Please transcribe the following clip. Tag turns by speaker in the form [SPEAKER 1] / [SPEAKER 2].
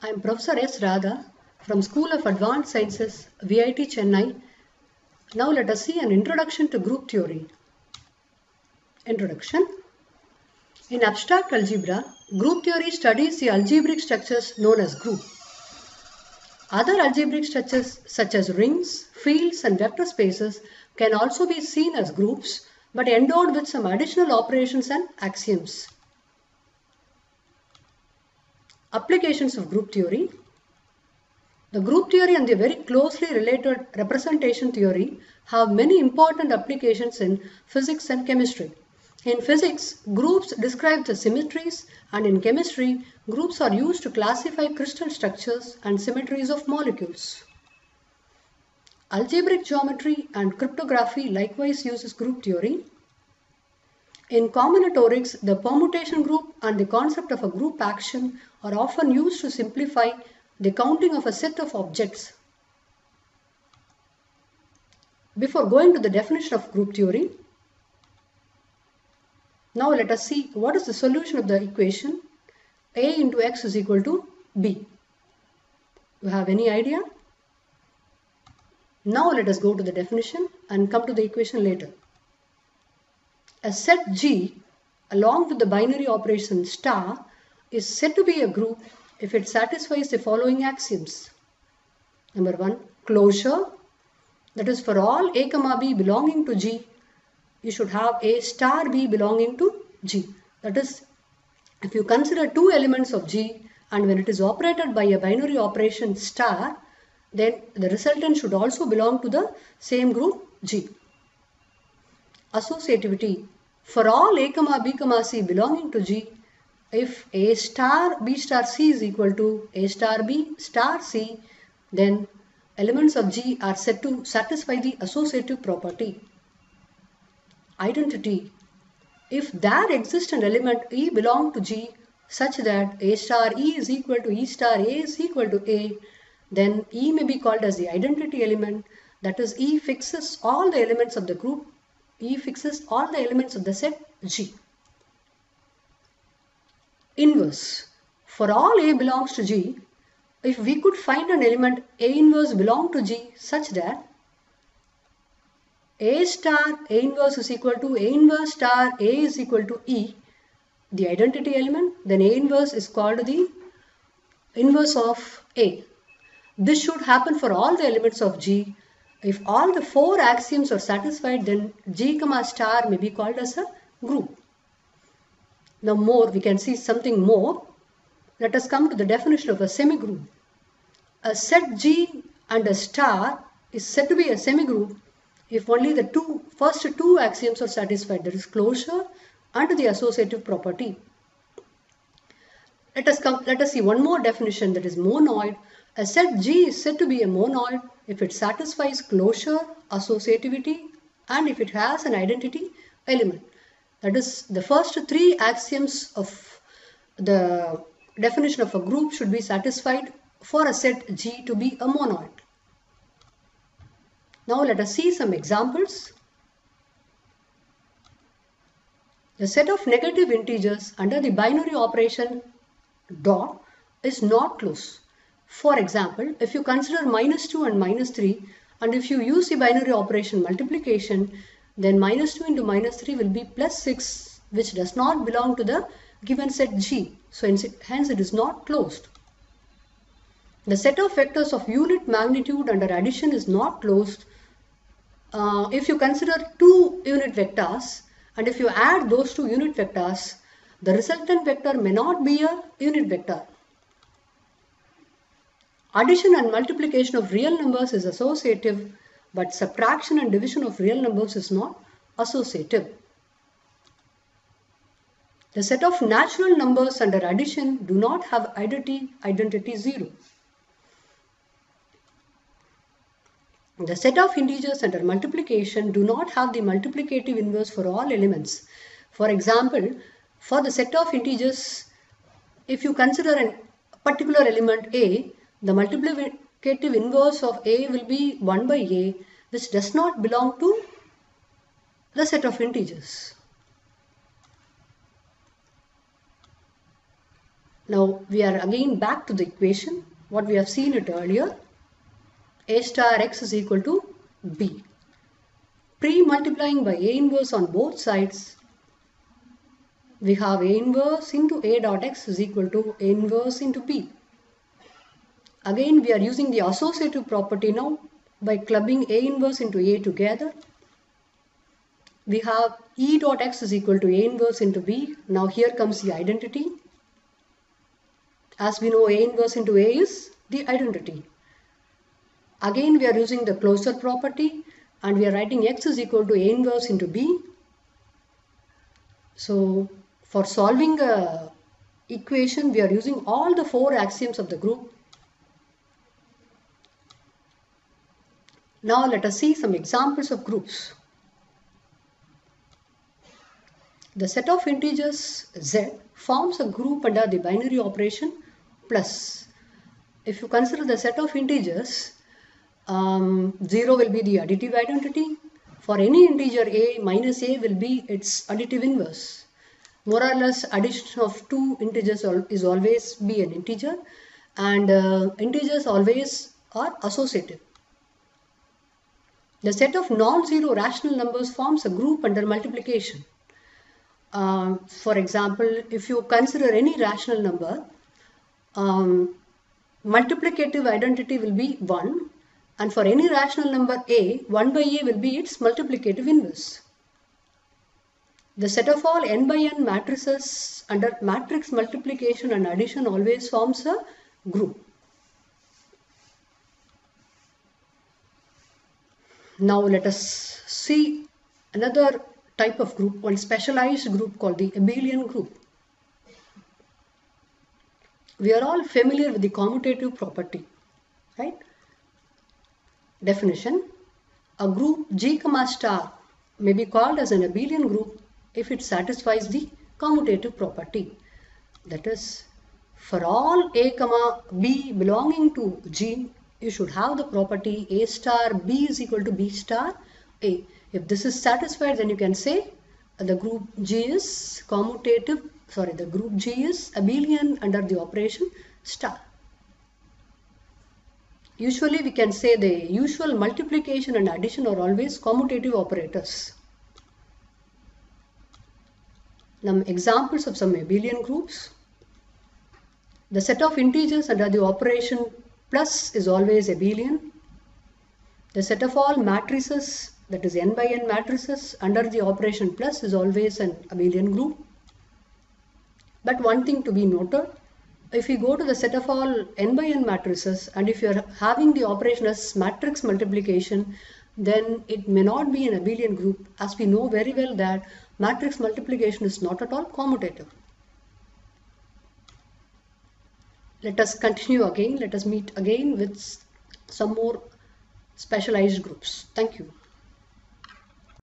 [SPEAKER 1] I am Professor S. Radha from School of Advanced Sciences, VIT Chennai. Now let us see an introduction to group theory. Introduction. In abstract algebra, group theory studies the algebraic structures known as group. Other algebraic structures such as rings, fields and vector spaces can also be seen as groups but endowed with some additional operations and axioms. Applications of group theory. The group theory and the very closely related representation theory have many important applications in physics and chemistry. In physics, groups describe the symmetries and in chemistry, groups are used to classify crystal structures and symmetries of molecules. Algebraic geometry and cryptography likewise uses group theory. In combinatorics, the permutation group and the concept of a group action are often used to simplify the counting of a set of objects. Before going to the definition of group theory, now let us see what is the solution of the equation a into x is equal to b. You have any idea? Now let us go to the definition and come to the equation later. A set G along with the binary operation star is said to be a group if it satisfies the following axioms. Number one, closure. That is for all a comma b belonging to G, you should have a star b belonging to G. That is, if you consider two elements of G and when it is operated by a binary operation star, then the resultant should also belong to the same group G. Associativity. For all a comma b comma c belonging to G, if a star b star c is equal to a star b star c, then elements of G are said to satisfy the associative property. Identity. If there exists an element E belong to G such that A star E is equal to E star A is equal to A, then E may be called as the identity element that is E fixes all the elements of the group, E fixes all the elements of the set G. Inverse. For all A belongs to G, if we could find an element A inverse belong to G such that A star A inverse is equal to A inverse star A is equal to E, the identity element, then A inverse is called the inverse of A. This should happen for all the elements of G. If all the four axioms are satisfied, then G star may be called as a group. Now more, we can see something more. Let us come to the definition of a semigroup. A set G and a star is said to be a semigroup if only the two first two axioms are satisfied, that is closure and the associative property. Let us come, let us see one more definition that is monoid. A set G is said to be a monoid if it satisfies closure, associativity and if it has an identity element. That is the first three axioms of the definition of a group should be satisfied for a set G to be a monoid. Now let us see some examples. The set of negative integers under the binary operation dot is not closed. For example, if you consider minus 2 and minus 3 and if you use the binary operation multiplication then minus 2 into minus 3 will be plus 6 which does not belong to the given set G. So hence it is not closed. The set of vectors of unit magnitude under addition is not closed uh, if you consider two unit vectors and if you add those two unit vectors, the resultant vector may not be a unit vector. Addition and multiplication of real numbers is associative, but subtraction and division of real numbers is not associative. The set of natural numbers under addition do not have identity, identity 0. The set of integers under multiplication do not have the multiplicative inverse for all elements. For example, for the set of integers, if you consider a particular element A, the multiplicative inverse of A will be 1 by A, which does not belong to the set of integers. Now we are again back to the equation what we have seen it earlier a star x is equal to b. Pre-multiplying by a inverse on both sides we have a inverse into a dot x is equal to a inverse into b. Again we are using the associative property now by clubbing a inverse into a together. We have e dot x is equal to a inverse into b. Now here comes the identity. As we know a inverse into a is the identity. Again we are using the closure property and we are writing x is equal to a inverse into b. So for solving a equation we are using all the four axioms of the group. Now let us see some examples of groups. The set of integers z forms a group under the binary operation plus. If you consider the set of integers, um, 0 will be the additive identity. For any integer a, minus a will be its additive inverse. More or less addition of two integers is always be an integer and uh, integers always are associative. The set of non-zero rational numbers forms a group under multiplication. Uh, for example, if you consider any rational number, um, multiplicative identity will be 1 and for any rational number a, 1 by a will be its multiplicative inverse. The set of all n by n matrices under matrix multiplication and addition always forms a group. Now let us see another type of group, one specialized group called the abelian group. We are all familiar with the commutative property, right? Definition, a group G comma star may be called as an abelian group if it satisfies the commutative property. That is, for all A comma B belonging to G, you should have the property A star B is equal to B star A. If this is satisfied, then you can say the group G is commutative, sorry, the group G is abelian under the operation star. Usually we can say the usual multiplication and addition are always commutative operators. Now examples of some abelian groups. The set of integers under the operation plus is always abelian. The set of all matrices that is n by n matrices under the operation plus is always an abelian group. But one thing to be noted, if you go to the set of all n by n matrices and if you are having the operation as matrix multiplication, then it may not be an abelian group as we know very well that matrix multiplication is not at all commutative. Let us continue again. Let us meet again with some more specialized groups. Thank you.